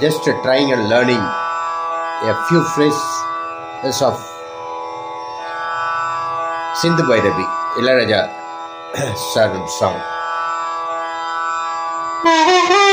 just trying and learning a few phrases of Sindhu Bhairavi, Ilaraja, Sarum song.